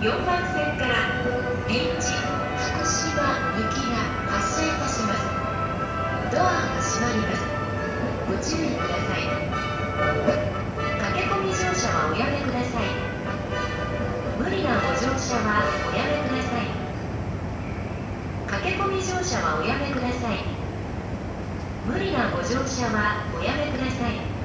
4番線から臨時福島行きが発車いたします。ドアが閉まります。ご注意ください。駆け込み乗車はおやめください。無理なご乗車はおやめください。駆け込み乗車はおやめください。無理なご乗車はおやめください「